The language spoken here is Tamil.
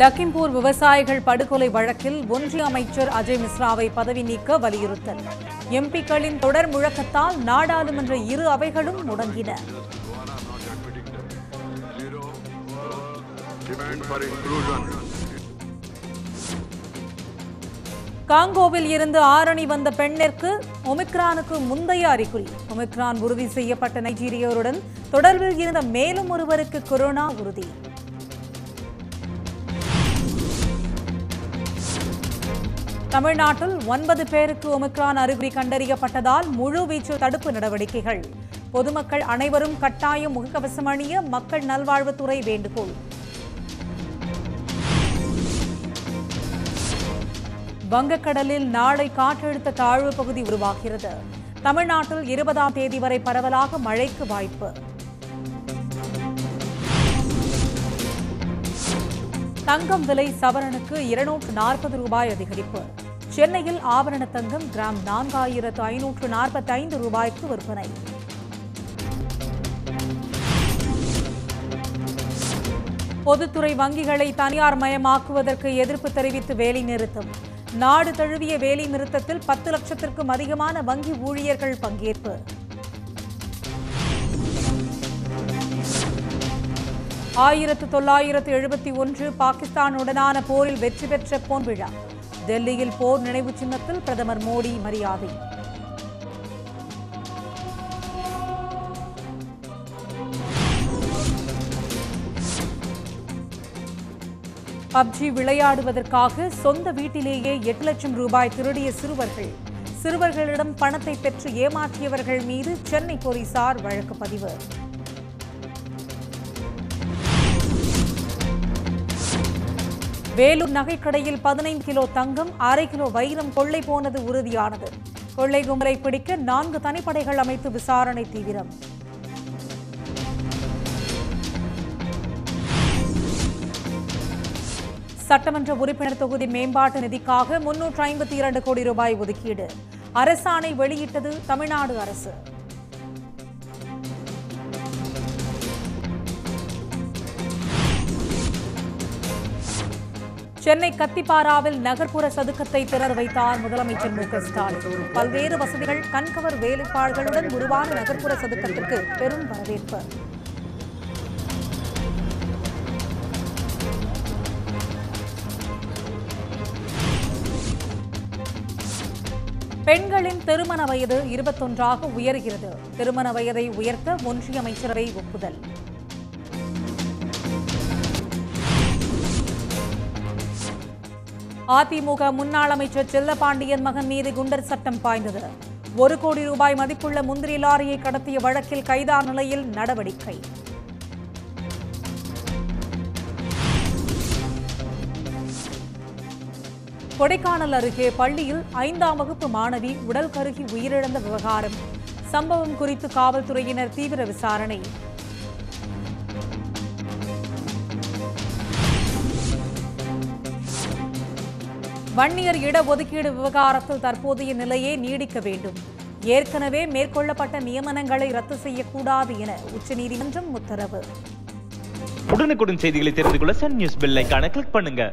லக்கிம்பூர் விவசாயிகள் படுகொலை வழக்கில் ஒன்றிய அமைச்சர் அஜய் மிஸ்ராவை பதவி நீக்க வலியுறுத்தல். எம்பிக்களின் தொடர் முழக்கத்தால் நாடாளுமன்ற இரு அவைகளும் முடங்கின. காங்கோவில் இருந்து ஆரணி வந்த பெண்ணிற்கு ஒமிக்ரானுக்கு முந்தைய அறிகுறி. ஒமிக்ரான் உறுதி செய்யப்பட்ட நைஜீரியருடன் தொடர்பில் இருந்த மேலும் ஒருவருக்கு கொரோனா உறுதி. தமிழ்நாட்டில் ஒன்பது பேருக்கு ஒமிக்ரான் அறிகுறி கண்டறியப்பட்டதால் முழுவீச்சு தடுப்பு நடவடிக்கைகள். பொதுமக்கள் அனைவரும் கட்டாயம் முகக்கவசம் அணிய மக்கள் நல்வாழ்வுத்துறை வேண்டுகோள். வங்கக்கடலில் நாளை காற்றழுத்த தாழ்வு பகுதி உருவாகிறது. தமிழ்நாட்டில் இருபதாம் தேதி வரை பரவலாக மழைக்கு வாய்ப்பு. தங்கம் விலை சவரனுக்கு இருநூற்று நாற்பது ரூபாய் அதிகரிப்பு. சென்னையில் ஆபரண தங்கம் கிராம் நான்காயிரத்து ஐநூற்று நாற்பத்தைந்து ரூபாய்க்கு விற்பனை. பொதுத்துறை வங்கிகளை தனியார் மயமாக்குவதற்கு எதிர்ப்பு தெரிவித்து வேலைநிறுத்தம் நாடு தழுவிய வேலை நிறுத்தத்தில் பத்து லட்சத்திற்கும் அதிகமான வங்கி ஊழியர்கள் பங்கேற்பு. ஆயிரத்து தொள்ளாயிரத்து எழுபத்தி ஒன்று பாகிஸ்தானுடனான போரில் வெற்றி பெற்ற பொன் விழா டெல்லியில் போர் நினைவு சின்னத்தில் பிரதமர் மோடி மரியாதை. பப்ஜி விளையாடுவதற்காக சொந்த வீட்டிலேயே எட்டு லட்சம் ரூபாய் திருடிய சிறுவர்கள். சிறுவர்களிடம் பணத்தை பெற்று ஏமாற்றியவர்கள் மீது சென்னை போலீசார் வழக்கு பதிவு வேலூர் நகைக்கடையில் பதினைந்து கிலோ தங்கம் அரை கிலோ வைரம் கொள்ளை போனது உறுதியானது. கொள்ளை கும்பலை பிடிக்க நான்கு தனிப்படைகள் அமைத்து விசாரணை தீவிரம். சட்டமன்ற உறுப்பினர் தொகுதி மேம்பாட்டு நிதிக்காக முன்னூற்று ஐம்பத்தி இரண்டு கோடி ரூபாய் ஒதுக்கீடு. அரசாணை வெளியிட்டது தமிழ்நாடு அரசு. சென்னை கத்திப்பாராவில் நகர்ப்புற சதுக்கத்தை திறர் வைத்தார் முதலமைச்சர் மு ஸ்டாலின். பல்வேறு வசதிகள் கண்கவர் வேலைப்பாடுகளுடன் உருவான நகர்ப்புற சதுக்கத்திற்கு பெரும் வரவேற்பு. பெண்களின் திருமண வயது இருபத்தொன்றாக உயர்கிறது. திருமண வயதை உயர்த்த ஒன்றிய அமைச்சரவை ஒப்புதல். அதிமுக முன்னாள் அமைச்சர் செல்லபாண்டியன் மகன் மீது குண்டர் சட்டம் பாய்ந்தது. ஒரு கோடி ரூபாய் மதிப்புள்ள முந்திரி லாரியை கடத்திய வழக்கில் கைதான நிலையில் நடவடிக்கை. கொடைக்கானல் அருகே பள்ளியில் ஐந்தாம் வகுப்பு மாணவி உடல் கருகி உயிரிழந்த விவகாரம். சம்பவம் குறித்து காவல்துறையினர் தீவிர விசாரணை. வன்னியர் இடஒதுக்கீடு விவகாரத்தில் தற்போதைய நிலையே நீடிக்க வேண்டும். ஏற்கனவே மேற்கொள்ளப்பட்ட நியமனங்களை ரத்து செய்யக்கூடாது என உச்சநீதிமன்றம் உத்தரவு. உடனுக்குடன் செய்திகளை தெரிந்து கொள்ள சன் நியூஸ் பெல் கிளிக் பண்ணுங்க.